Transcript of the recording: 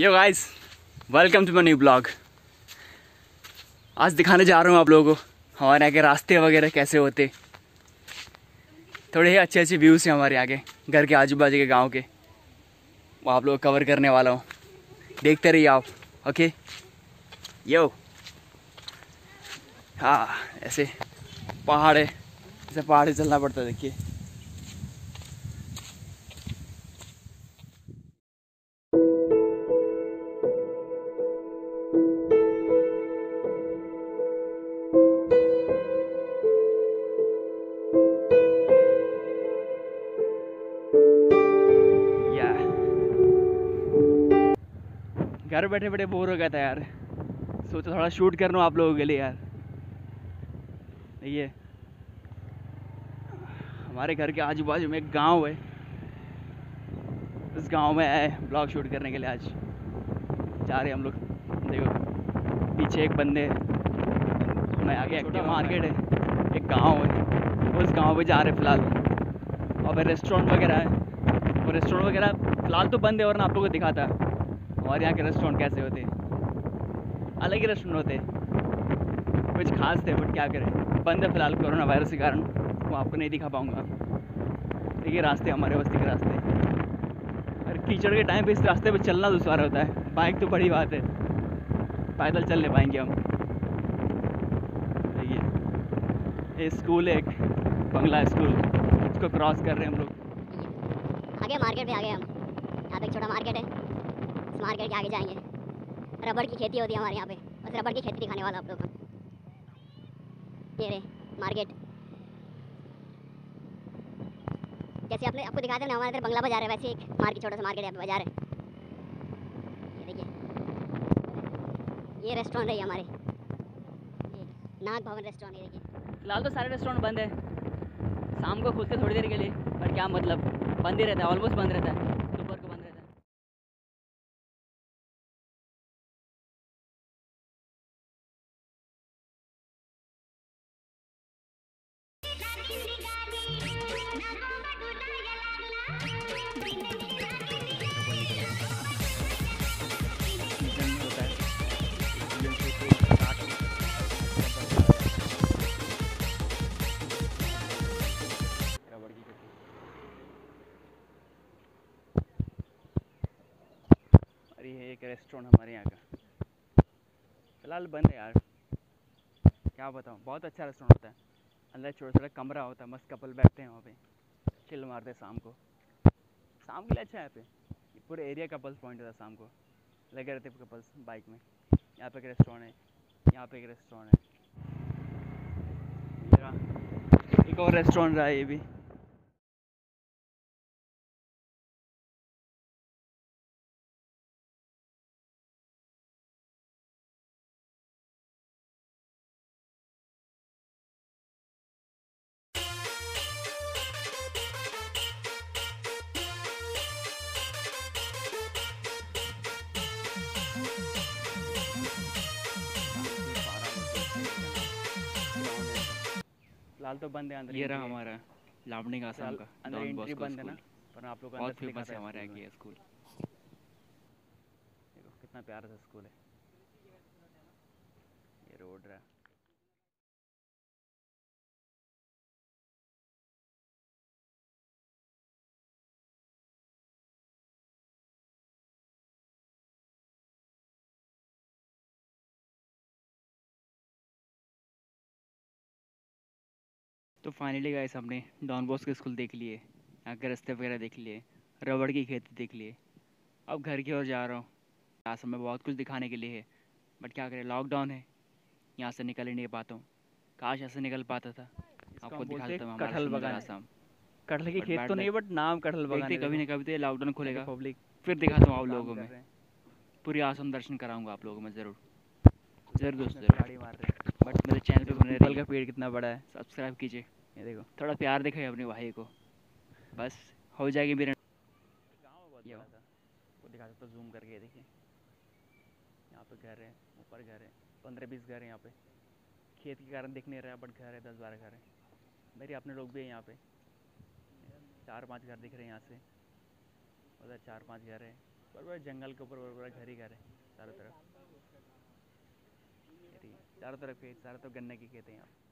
Yo guys welcome to my new blog आज दिखाने जा रहा हूँ आप लोगों को। हमारे यहाँ के रास्ते वगैरह कैसे होते। थोड़े ही अच्छे अच्छे व्यूज़ हैं हमारे आगे। घर के आजू बाजू के गाँव के। वो आप लोग कवर करने वाला हूँ। देखते रहिए आप ओके यो हाँ ऐसे पहाड़ है। ऐसे पहाड़ चलना पड़ता है, देखिए। घर बैठे बैठे बोर हो गया था यार। सोचा थोड़ा शूट कर लूँ आप लोगों के लिए यार। ये हमारे घर के आजू बाजू में एक गाँव है। उस गाँव में आए ब्लॉग शूट करने के लिए आज। जा रहे हम लोग। देखो पीछे एक बंदे मैं आगे छोटा मार्केट है। एक गाँव है। उस गाँव पे जा रहे हैं फ़िलहाल। और फिर रेस्टोरेंट वगैरह है। और रेस्टोरेंट वगैरह फ़िलहाल तो बंद है और ना आप लोगों को दिखाता। हमारे यहाँ के रेस्टोरेंट कैसे होते अलग ही रेस्टोरेंट होते कुछ खास थे बट क्या करें? बंद है फ़िलहाल कोरोना वायरस के कारण। वो आपको नहीं दिखा पाऊँगा। देखिए, रास्ते हमारे बस्ती के रास्ते। और कीचड़ के टाइम पे इस रास्ते पे चलना दुश्वार होता है। बाइक तो बड़ी बात है। पैदल चल ले पाएँगे हम। देखिए, ये स्कूल है एक बंगला स्कूल उसको क्रॉस कर रहे हैं हम लोग। आगे मार्केट पे आ गए हम। यहाँ पे छोटा मार्केट है। इस मार्केट के आगे जाएँगे। रबड़ की खेती होती है हमारे यहाँ पे। बस रबड़ की खेती दिखाने वाला आप लोग को। ये रे, मार्केट। जैसे आपने, आपको दिखाते हैं ना, हमारे इधर बंगला बाज़ार है, वैसे एक मार्केट, छोटा सा मार्केट यहाँ पे बाज़ार है। ये देखिए। ये रेस्टोरेंट है हमारे। नाग भवन रेस्टोरेंट ये देखिए। फ़िलहाल तो सारे रेस्टोरेंट बंद है। शाम को खुलते थोड़ी देर के लिए, पर क्या मतलब? बंद ही रहता है ऑलमोस्ट बंद रहता है। है एक रेस्टोरेंट हमारे यहाँ का। फ़िलहाल बंद है यार। क्या बताऊँ? बहुत अच्छा रेस्टोरेंट होता है। अंदर छोटा छोटा कमरा होता है। मस्त कपल बैठते हैं वहाँ पे। चिल मारते हैं शाम को। शाम के लिए अच्छा है यहाँ पे। पूरे एरिया कपल्स पॉइंट होता है शाम को। लगे रहते कपल्स बाइक में। यहाँ पे एक रेस्टोरेंट है। यहाँ पे एक रेस्टोरेंट है। एक और रेस्टोरेंट रहा है ये भी। फ़िलहाल तो बंद है अंदर ये रहा हमारा लावणी का आसाम का अंदर एंट्री बंद है ना पर आप लोग का बहुत अंदर फ़ेमस है हमारे। ये स्कूल देखो कितना प्यारा सा स्कूल है। तो फाइनली गाइस हमने डॉन बॉस्को स्कूल देख लिए यहाँ के रास्ते वगैरह देख लिए रबड़ की खेती देख लिए। अब घर की ओर जा रहा हूँ। आसाम में बहुत कुछ दिखाने के लिए है बट क्या करें लॉकडाउन है। यहाँ से निकल ही नहीं पाता हूँ। काश ऐसे निकल पाता था। आपको दिखा देता हूँ कटहल बगान। आसाम। कटहल की खेत तो नहीं बट नाम कटहल बगान कभी ना कभी तो लॉकडाउन खुलेगा। पब्लिक फिर दिखाता हूँ आप लोगों में। पूरी आसाम दर्शन कराऊँगा आप लोगों में ज़रूर। ज़रूर दोस्तों ज़रूर। बट मेरे चैनल पे बने रहिए। का पेड़ कितना बड़ा है। सब्सक्राइब कीजिए। ये देखो। थोड़ा प्यार दिखाइए अपने भाई को। बस हो जाएगी मेरे वो दिखा सकता जूम करके देखिए। यहाँ पे घर है ऊपर घर है पंद्रह बीस घर है यहाँ पे। खेत के कारण दिख नहीं रहा बट घर है दस बारह घर है। मेरे अपने लोग भी हैं यहाँ पे। चार पाँच घर दिख रहे हैं यहाँ से। उधर चार पाँच घर है। बड़े बड़े जंगल के ऊपर बड़े बड़े घर ही घर है चारों तरफ़। चारों तरफ़ खेत चारों तरफ़ गन्ने की खेत हैं यहाँ।